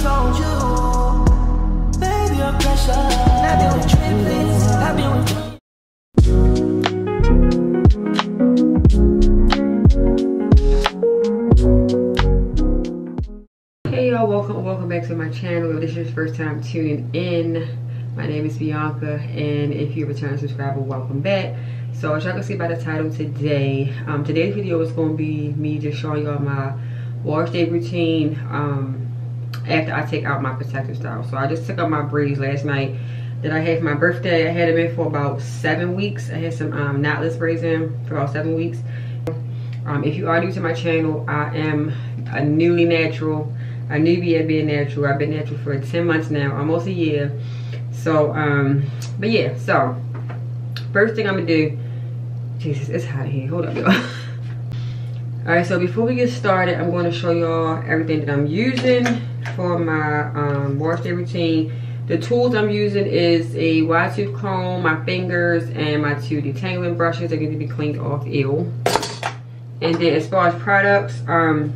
told you. Baby. I've been with triplets. I've been with. Hey y'all, welcome welcome back to my channel. If this is your first time tuning in, my name is Bianca and if you're a return subscriber, welcome back. So as y'all can see by the title today, um, today's video is going to be me just showing y'all my wash day routine um, after I take out my protective style. So I just took out my braids last night that I had for my birthday. I had them in for about seven weeks. I had some um, knotless braids in for about seven weeks. Um, if you are new to my channel, I am a newly natural, a newbie at being natural. I've been natural for 10 months now, almost a year. So, um, but yeah, so first thing I'm gonna do, Jesus, it's hot here. Hold up, y'all. All right, so before we get started, I'm going to show y'all everything that I'm using for my um, wash day routine. The tools I'm using is a wide tooth comb, my fingers, and my two detangling brushes. They need to be cleaned off ill. And then as far as products, um,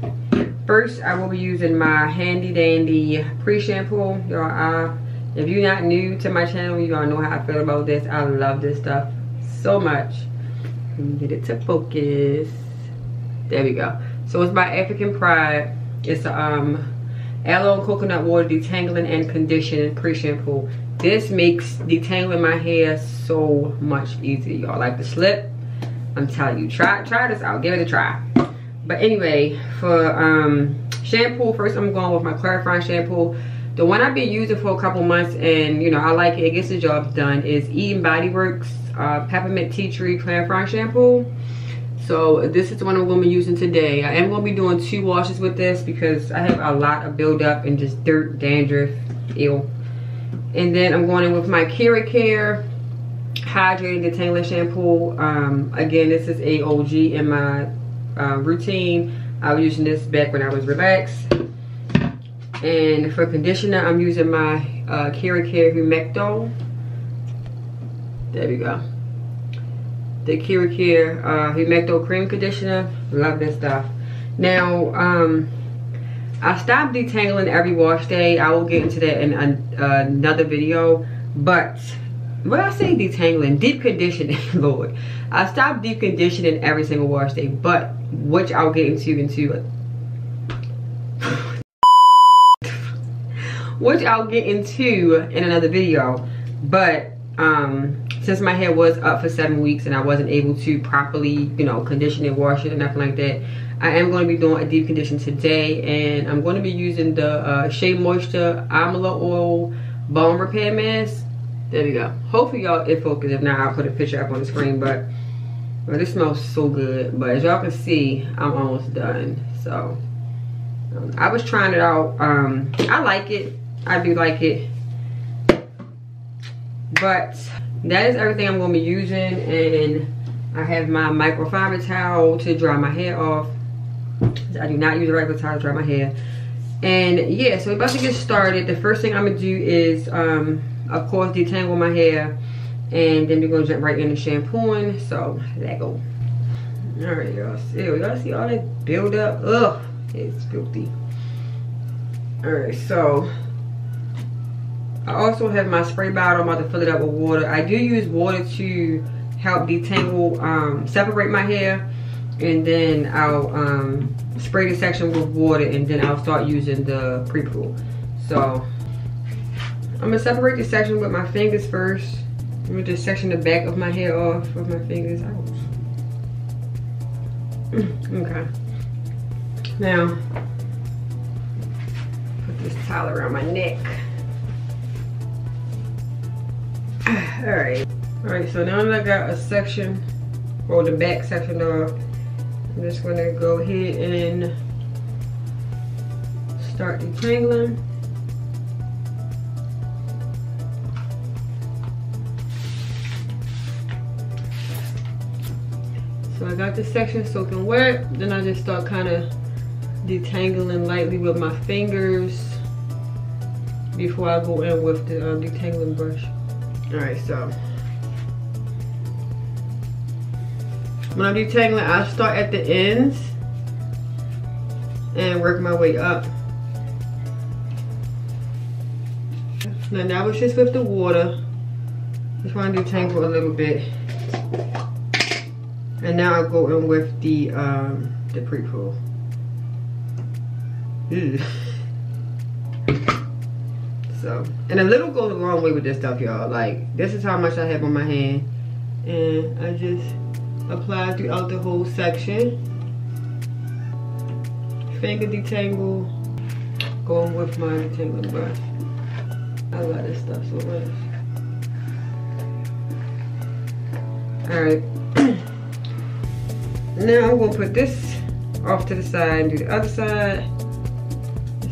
first I will be using my handy dandy pre-shampoo. Y'all, if you're not new to my channel, you all know how I feel about this. I love this stuff so much. Let me get it to focus. There we go. So it's by African Pride. It's a um, aloe and coconut water detangling and conditioning pre-shampoo. This makes detangling my hair so much easier, y'all. Like the slip, I'm telling you, try try this out. Give it a try. But anyway, for um, shampoo, first I'm going with my clarifying shampoo. The one I've been using for a couple months and, you know, I like it. It gets the job done is Eden Body Works uh, Peppermint Tea Tree Clarifying Shampoo. So this is the one I'm going to be using today. I am going to be doing two washes with this because I have a lot of buildup and just dirt, dandruff, ew. And then I'm going in with my KeraCare Hydrating Detangling Shampoo. Um, again, this is AOG in my uh, routine. I was using this back when I was relaxed. And for conditioner, I'm using my uh, KeraCare Humecto. There we go. The KeraCare uh, Humecto Cream Conditioner. Love this stuff. Now, um, I stopped detangling every wash day. I will get into that in uh, another video. But, when I say detangling, deep conditioning, Lord. I stopped deep conditioning every single wash day. But, which I'll get into into which I'll get into in another video. But um, since my hair was up for seven weeks and I wasn't able to properly, you know, condition it, wash it, and nothing like that, I am going to be doing a deep condition today, and I'm going to be using the uh, Shea Moisture Amla Oil Bond Repair Mask. There we go. Hopefully y'all it focus. If not, I'll put a picture up on the screen. But well, this smells so good. But as y'all can see, I'm almost done. So um, I was trying it out. Um, I like it. I do like it. But that is everything I'm going to be using. And I have my microfiber towel to dry my hair off. I do not use a regular towel to dry my hair. And yeah, so we're about to get started. The first thing I'm going to do is, um, of course, detangle my hair. And then we're going to jump right into shampooing. So, let go. Alright, y'all. Ew, y'all see all that build up? Ugh, it's filthy. Alright, so I also have my spray bottle. I'm about to fill it up with water. I do use water to help detangle, um, separate my hair. And then I'll um, spray the section with water and then I'll start using the pre-poo. So I'm gonna separate the section with my fingers first. I'm gonna just section the back of my hair off with my fingers. okay. Now, put this towel around my neck. All right all right so now that i got a section or the back section off i'm just going to go ahead and start detangling. So i got this section soaking wet then i just start kind of detangling lightly with my fingers before i go in with the um, detangling brush all right so when i'm detangling i start at the ends and work my way up Now that was just with the water. Just want to detangle a little bit. And now I'll go in with the um, the pre-poo. So, and a little goes a long way with this stuff, y'all. Like, this is how much I have on my hand. And I just apply throughout the whole section. Finger detangle. Going with my detangling brush. I love this stuff so much. Alright. now we'll put this off to the side and do the other side.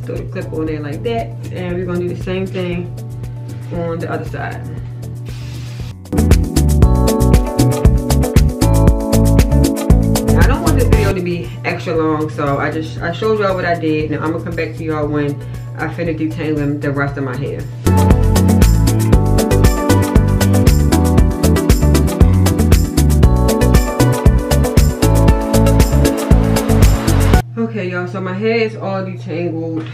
Throw the clip on there like that. And we're gonna do the same thing on the other side. I don't want this video to be extra long, so I just I showed y'all what I did. Now I'm gonna come back to y'all when I finish detangling the rest of my hair. Okay, y'all, so my hair is all detangled.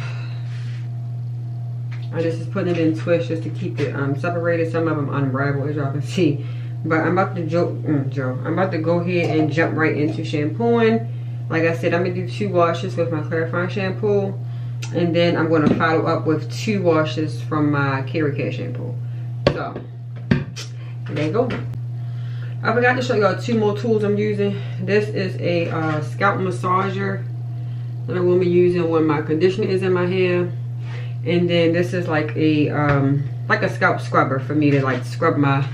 I just is putting it in twists just to keep it um, separated. Some of them unravel, as y'all can see. But I'm about to jo mm, Joe, I'm about to go ahead and jump right into shampooing. Like I said, I'm gonna do two washes with my clarifying shampoo. And then I'm gonna follow up with two washes from my Care shampoo. So, there you go. I forgot to show y'all two more tools I'm using. This is a uh, scalp massager that I'm gonna be using when my conditioner is in my hair. And then this is like a um, like a scalp scrubber for me to like scrub my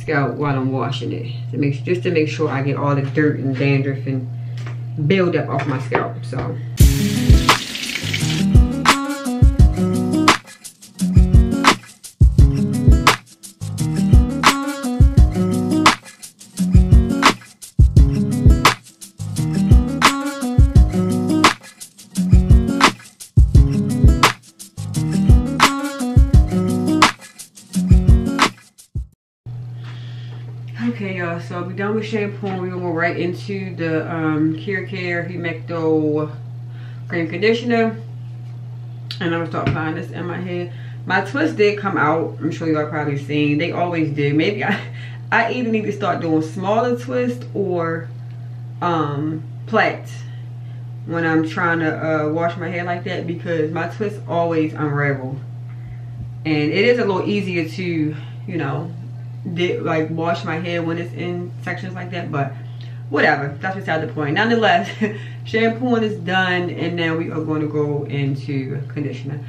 scalp while I'm washing it. To make just to make sure I get all the dirt and dandruff and build up off my scalp. So with shampoo. We're gonna go right into the um, KeraCare Humecto Cream Conditioner. And I'm gonna start applying this in my hair. My twist did come out. I'm sure y'all probably seen. They always do. Maybe I, I either need to start doing smaller twists or um, plaits when I'm trying to uh, wash my hair like that because my twists always unravel. And it is a little easier to, you know, did like wash my hair when it's in sections like that but whatever. That's beside the point. Nonetheless shampooing is done and now we are going to go into conditioner.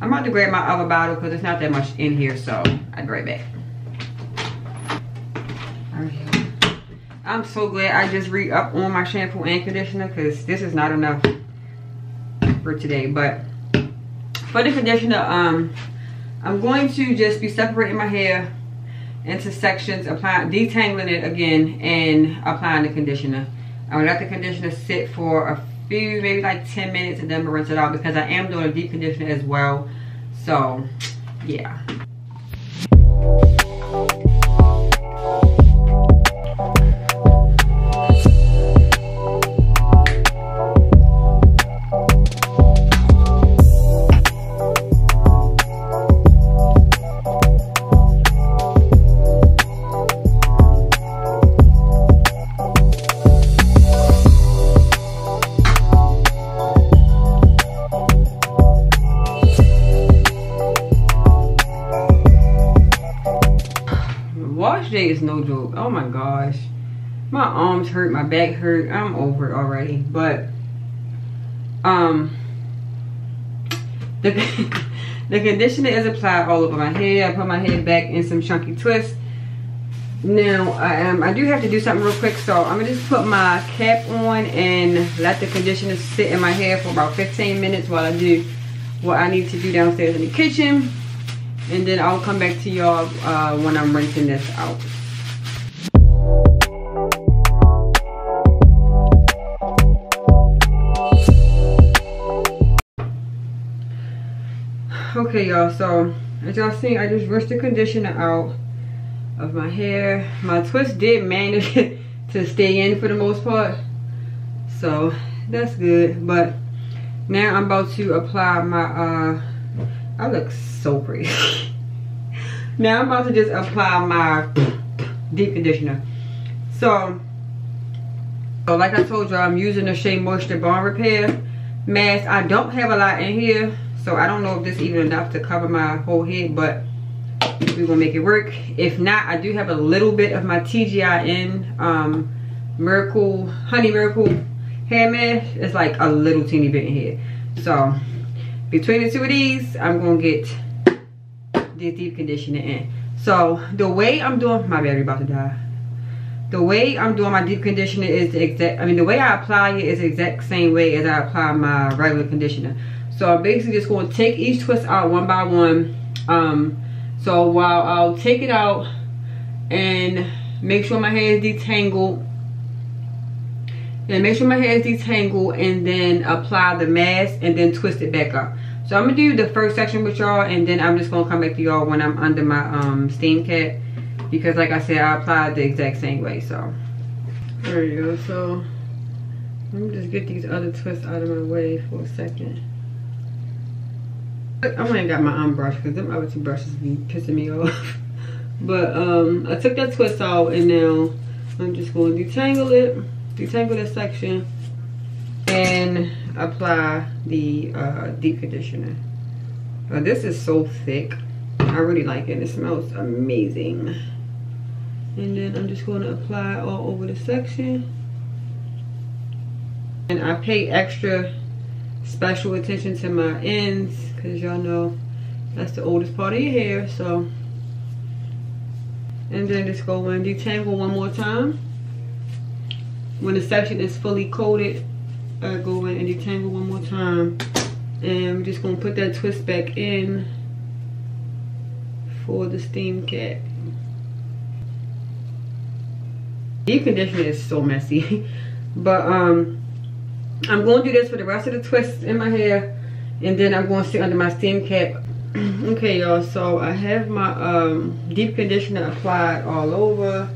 I'm about to grab my other bottle because it's not that much in here so i'll be right back. I'm so glad i just re-up on my shampoo and conditioner because this is not enough for today but for the conditioner um i'm going to just be separating my hair into sections, applying, detangling it again, and applying the conditioner. I'm gonna let the conditioner sit for a few, maybe like 10 minutes, and then rinse it out because I am doing a deep conditioner as well. So, yeah. Wash day is no joke. Oh my gosh. My arms hurt, my back hurt. I'm over it already. But um the the conditioner is applied all over my hair. I put my hair back in some chunky twists. Now I um I do have to do something real quick, so I'm gonna just put my cap on and let the conditioner sit in my hair for about 15 minutes while I do what I need to do downstairs in the kitchen and then I'll come back to y'all uh, when I'm rinsing this out. Okay y'all, so as y'all see, I just rinsed the conditioner out of my hair. My twist did manage to stay in for the most part. So that's good. But now I'm about to apply my uh, I look so pretty. now I'm about to just apply my deep conditioner. So, so like I told you, I'm using the Shea Moisture Bond Repair mask. I don't have a lot in here, so I don't know if this is even enough to cover my whole head, but we're gonna make it work. If not, I do have a little bit of my TGIN um, Miracle, Honey Miracle hair mask. It's like a little teeny bit in here. So, between the two of these, I'm gonna get this deep conditioner in. So, the way I'm doing, my battery about to die the way I'm doing my deep conditioner is the exact, I mean, the way I apply it is the exact same way as I apply my regular conditioner. So I'm basically just going to take each twist out one by one. Um, so while I'll take it out and make sure my hair is detangled, and make sure my hair is detangled and then apply the mask and then twist it back up. So I'm gonna do the first section with y'all and then I'm just gonna come back to y'all when I'm under my um, steam cap because like I said, I applied the exact same way, so. There you go, so let me just get these other twists out of my way for a second. I went and got my arm brush because them other two brushes be pissing me off. but um, I took that twist out and now I'm just going to detangle it, detangle this section, and apply the uh, deep conditioner. This is so thick. I really like it. It smells amazing and then I'm just going to apply all over the section and I pay extra special attention to my ends because y'all know that's the oldest part of your hair so and then just go and detangle one more time when the section is fully coated I go in and detangle one more time. And we're just gonna put that twist back in for the steam cap deep conditioner is so messy but um i'm going to do this for the rest of the twists in my hair and then i'm going to sit under my steam cap. Okay y'all so i have my um deep conditioner applied all over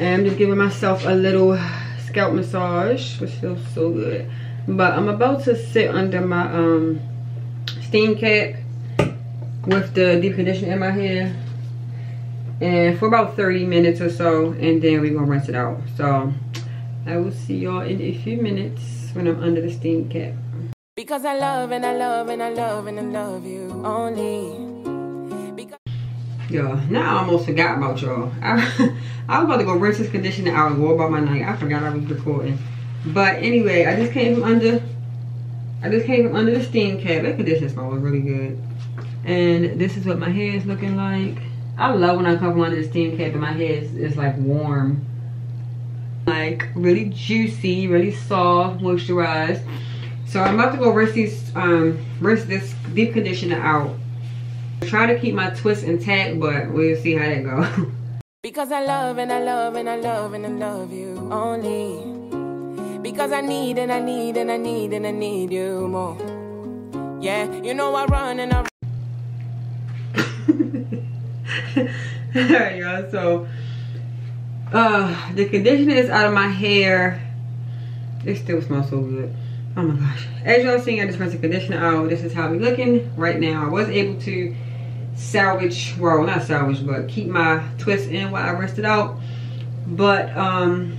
i'm just giving myself a little scalp massage which feels so good. But i'm about to sit under my um steam cap with the deep conditioner in my hair. And for about 30 minutes or so and then we're gonna rinse it out. So i will see y'all in a few minutes when i'm under the steam cap. Because i love and i love and i love and i love you only Y'all, now I almost forgot about y'all. I, I was about to go rinse this conditioner out and go about my night. I forgot I was recording. But anyway, I just came from under I just came from under the steam cap. That conditioner smells really good. And this is what my hair is looking like. I love when I come from under the steam cap and my hair is, is like warm. Like really juicy, really soft, moisturized. So I'm about to go rinse these, um, rinse this deep conditioner out. Try to keep my twist intact, but we'll see how that go. because I love and I love and I love and I love you only. Because I need and I need and I need and I need you more. Yeah, you know I run and I Alright y'all, so uh the conditioner is out of my hair. It still smells so good. Oh my gosh. As y'all seeing, I just rinsed the conditioner out. This is how we looking right now. I was able to salvage, well not salvage, but keep my twist in while I rest it out. But um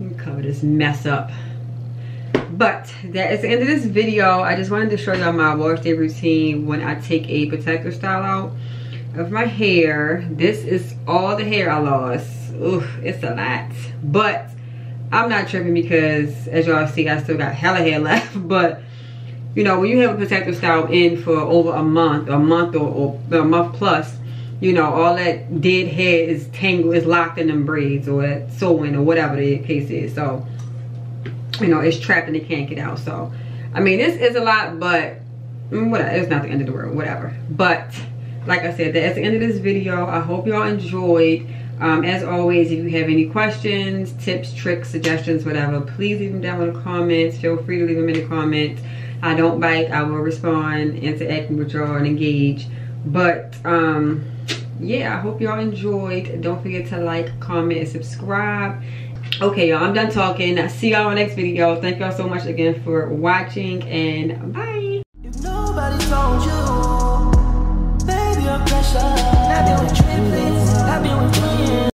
let me cover this mess up. But that is the end of this video. I just wanted to show y'all my wash day routine when I take a protector style out of my hair. This is all the hair I lost. Oof, it's a lot. But I'm not tripping because as y'all see, I still got hella hair left. But you know, when you have a protective style in for over a month, a month or, or a month plus, you know, all that dead hair is tangled, is locked in them braids or sewing or whatever the case is. So, you know, it's trapped and it can't get out. So, I mean, this is a lot, but mm, whatever. It's not the end of the world, whatever. But like I said, that's the end of this video. I hope y'all enjoyed. Um, as always, if you have any questions, tips, tricks, suggestions, whatever, please leave them down in the comments. Feel free to leave them in the comments. I don't bite, I will respond, interact with y'all and engage. But um, yeah, I hope y'all enjoyed. Don't forget to like, comment, and subscribe. Okay, y'all, I'm done talking. I'll see y'all next video. Thank y'all so much again for watching and bye. If nobody told you, baby,